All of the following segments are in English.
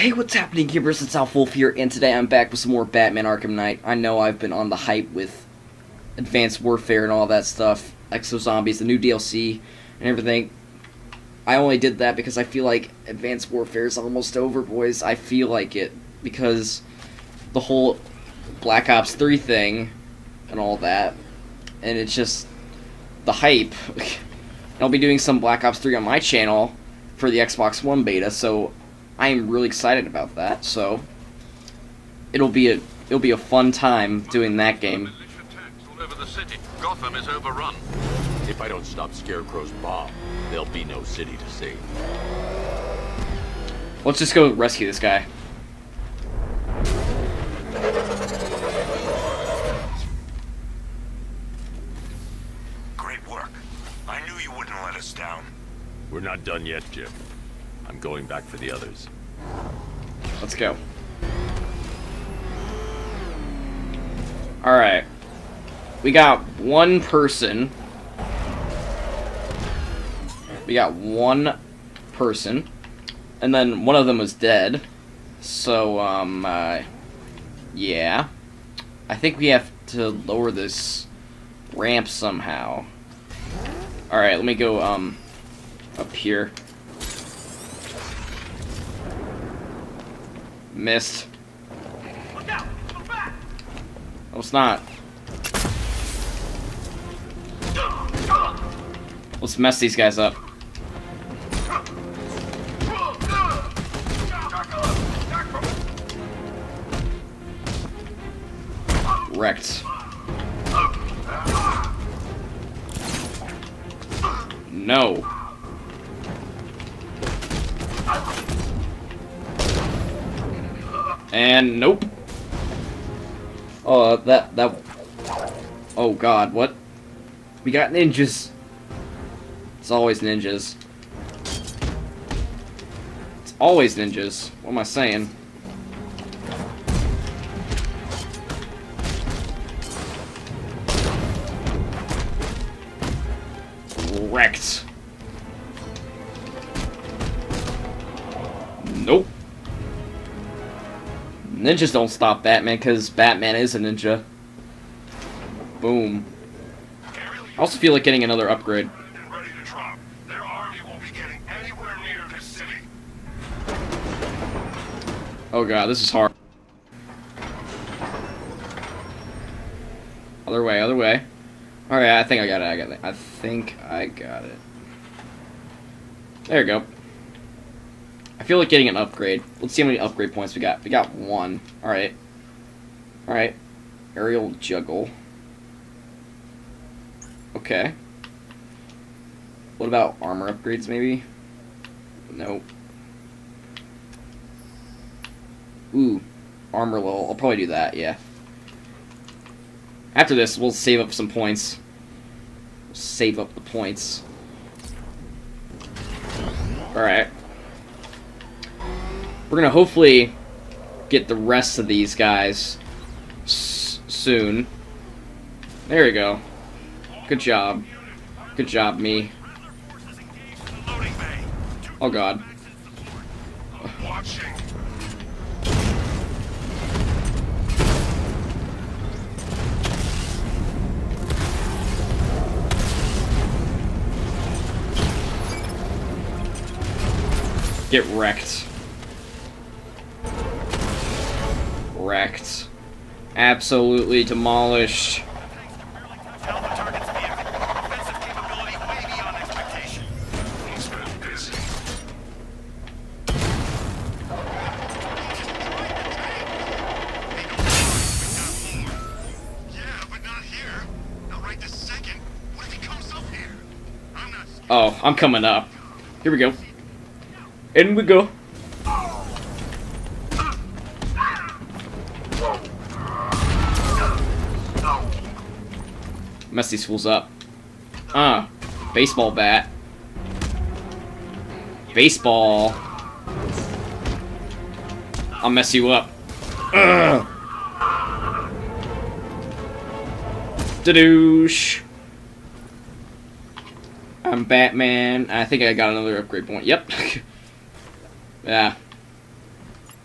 Hey, what's happening, Gamers? It's Alpha Wolf here, and today I'm back with some more Batman Arkham Knight. I know I've been on the hype with Advanced Warfare and all that stuff, Exo Zombies, the new DLC, and everything. I only did that because I feel like Advanced Warfare is almost over, boys. I feel like it, because the whole Black Ops 3 thing and all that, and it's just the hype. I'll be doing some Black Ops 3 on my channel for the Xbox One beta, so I am really excited about that. So it'll be a it'll be a fun time doing that game. All over the city. Gotham is overrun. If I don't stop Scarecrow's bomb, there'll be no city to save. Let's just go rescue this guy. Great work. I knew you wouldn't let us down. We're not done yet, Jim. I'm going back for the others. Let's go. Alright. We got one person. We got one person. And then one of them was dead. So, um, uh, yeah. I think we have to lower this ramp somehow. Alright, let me go, um, up here. Missed. Look out! Look back! Oh, it's not. Let's mess these guys up. Wrecked. No. And nope. Oh, uh, that that. Oh God, what? We got ninjas. It's always ninjas. It's always ninjas. What am I saying? Ninjas don't stop Batman because Batman is a ninja. Boom. I also feel like getting another upgrade. Oh god, this is hard. Other way, other way. Alright, I think I got it, I got it. I think I got it. There we go. I feel like getting an upgrade. Let's see how many upgrade points we got. We got one. Alright. Alright. Aerial juggle. Okay. What about armor upgrades, maybe? Nope. Ooh. Armor level. I'll probably do that, yeah. After this, we'll save up some points. Save up the points. Alright. We're gonna hopefully get the rest of these guys soon. There we go. Good job. Good job, me. Oh god. Get wrecked. Wrecked. Absolutely demolished. Oh, I'm coming up. Here we go. In we go. These fools up. Ah, baseball bat. Baseball. I'll mess you up. Ugh. I'm Batman. I think I got another upgrade point. Yep. yeah.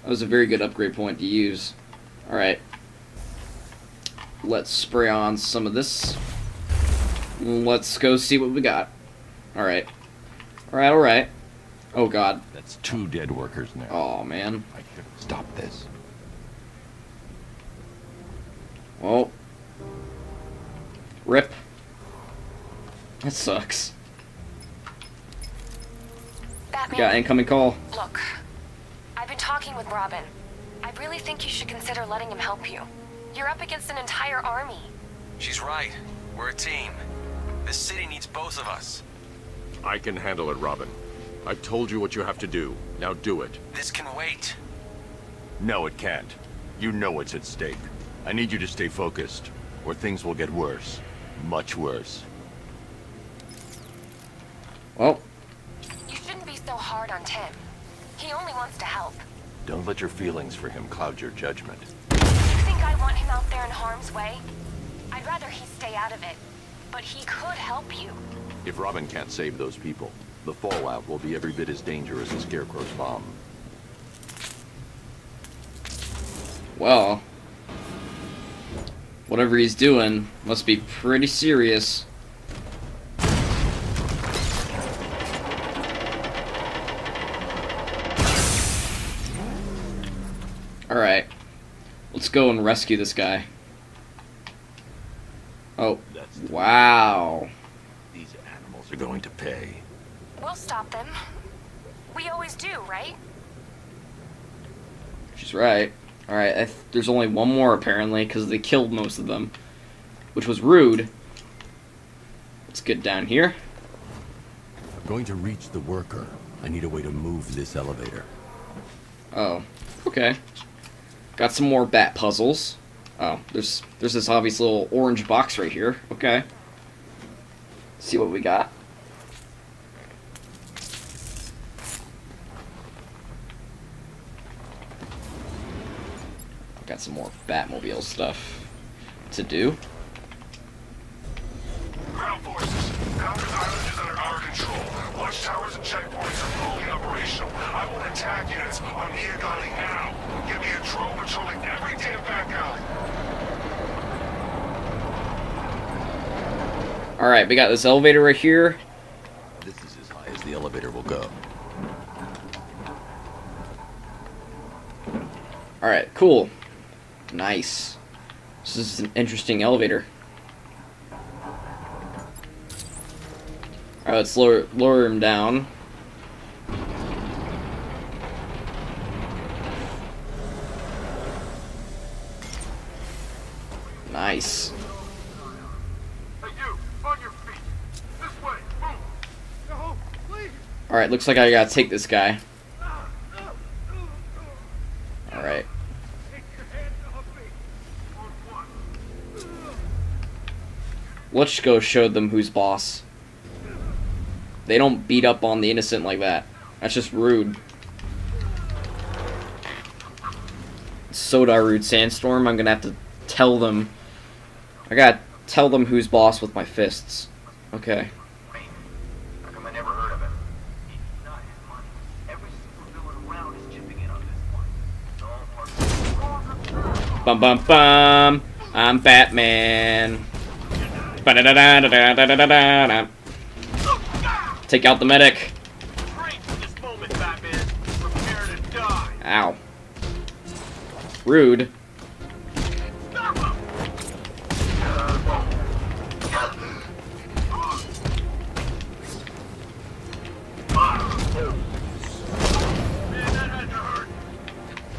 That was a very good upgrade point to use. Alright. Let's spray on some of this. Let's go see what we got. Alright. Alright, alright. Oh god. That's two dead workers now. Oh man. I could stop this. Well. Rip. That sucks. Batman, Got incoming call. look. I've been talking with Robin. I really think you should consider letting him help you. You're up against an entire army. She's right. We're a team. This city needs both of us. I can handle it, Robin. I've told you what you have to do. Now do it. This can wait. No, it can't. You know what's at stake. I need you to stay focused, or things will get worse. Much worse. Well, You shouldn't be so hard on Tim. He only wants to help. Don't let your feelings for him cloud your judgment. You think I want him out there in harm's way? I'd rather he stay out of it. But he could help you. If Robin can't save those people, the fallout will be every bit as dangerous as Scarecrow's bomb. well. Whatever he's doing must be pretty serious. Alright. Let's go and rescue this guy. Oh, That's wow. These animals are going to pay. We'll stop them. We always do, right? She's right. Alright, th- there's only one more apparently, because they killed most of them. Which was rude. Let's get down here. I'm going to reach the worker. I need a way to move this elevator. Oh, okay. Got some more bat puzzles. Oh, there's there's this obvious little orange box right here. Okay. See what we got. Got some more Batmobile stuff to do. Ground forces, Conquer's Island is under our control. Watchtowers and checkpoints are fully operational. I want attack units on Nia now. Give me a drone patrolling every damn back alley. All right, we got this elevator right here. This is as high as the elevator will go. All right, cool. Nice. This is an interesting elevator. All right, let's lower lower him down. Nice. Hey, you, on your feet. This way, move. No, please. All right, looks like I gotta take this guy. All right. Take your hands off me. On one. Let's go show them who's boss. They don't beat up on the innocent like that. That's just rude. Soda rude sandstorm. I'm gonna have to tell them. I gotta tell them who's boss with my fists. Okay. Bum bum bum. I'm Batman. -da -da -da Take out the medic. Ow. Rude.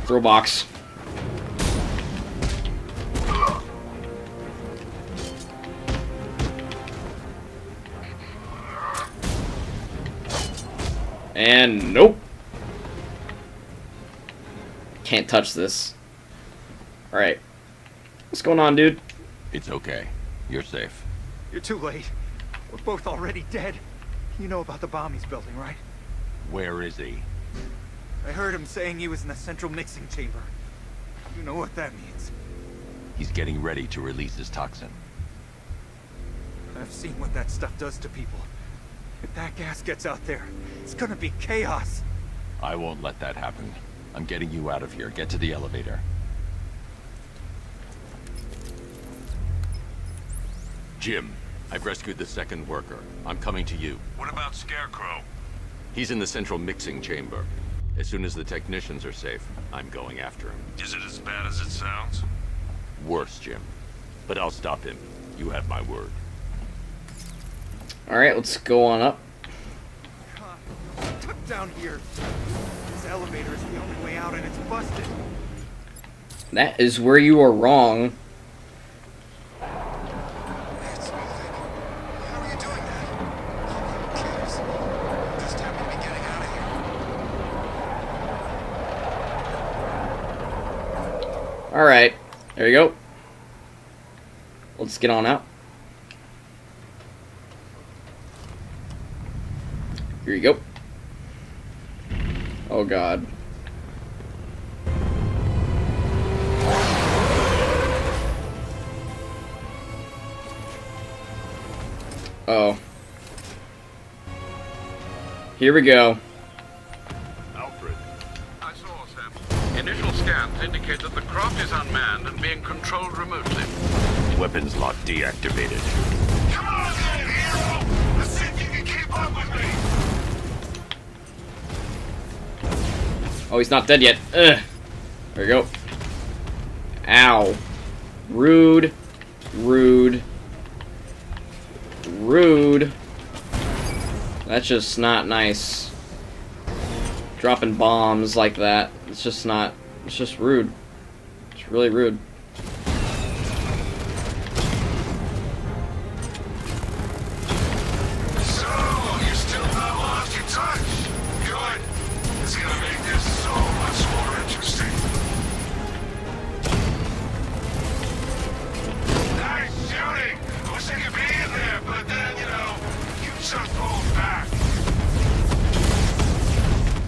Throw box. And nope. Can't touch this. Alright. What's going on, dude? It's okay. You're safe. You're too late. We're both already dead. You know about the bomb he's building, right? Where is he? I heard him saying he was in the central mixing chamber. You know what that means. He's getting ready to release his toxin. I've seen what that stuff does to people. If that gas gets out there, it's gonna be chaos. I won't let that happen. I'm getting you out of here. Get to the elevator. Jim, I've rescued the second worker. I'm coming to you. What about Scarecrow? He's in the central mixing chamber. As soon as the technicians are safe, I'm going after him. Is it as bad as it sounds? Worse, Jim. But I'll stop him. You have my word. All right, let's go on up. Tuck down here. This elevator is the only way out and it's busted. That is where you are wrong. It's moving. How are you doing that? Who cares? Just happy to be getting out of here. All right, there you go. Let's get on out. Here you go. Oh God. Oh. Here we go. Alfred. I saw, Sam. Initial scans indicate that the craft is unmanned and being controlled remotely. Weapons lock deactivated. Come on then, hero! Let's see if you can keep up with me! Oh, he's not dead yet. Ugh. There we go. Ow. Rude. Rude. Rude. That's just not nice. Dropping bombs like that. It's just not. It's just rude. It's really rude.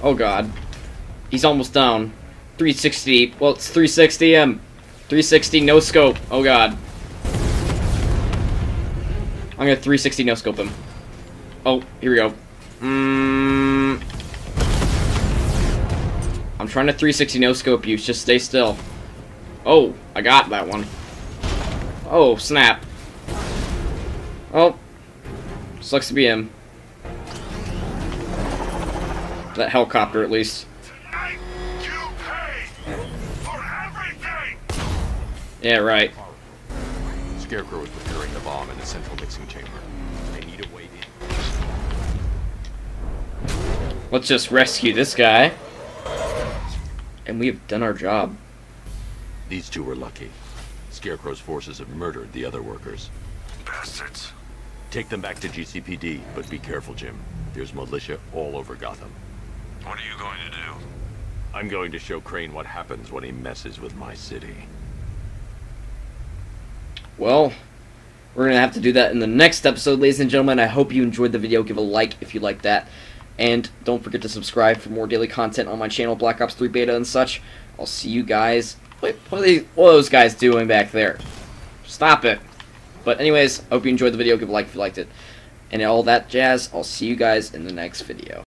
Oh god. He's almost down. 360. Well, it's 360 M. 360 no scope. Oh god. I'm gonna 360 no scope him. Oh, here we go. Mm. I'm trying to 360 no scope you. Just stay still. Oh, I got that one. Oh, snap. Oh. Sucks to be him. That helicopter, at least. Tonight, you pay for everything! Yeah, right. Scarecrow is preparing the bomb in the central mixing chamber. They need a way in. Let's just rescue this guy. And we have done our job. These two were lucky. Scarecrow's forces have murdered the other workers. Bastards. Take them back to GCPD, but be careful, Jim. There's militia all over Gotham. What are you going to do? I'm going to show Crane what happens when he messes with my city. Well, we're going to have to do that in the next episode, ladies and gentlemen. I hope you enjoyed the video. Give a like if you like that. And don't forget to subscribe for more daily content on my channel, Black Ops 3 Beta and such. I'll see you guys. Wait, what are, they, what are those guys doing back there? Stop it. But anyways, I hope you enjoyed the video. Give a like if you liked it. And all that jazz. I'll see you guys in the next video.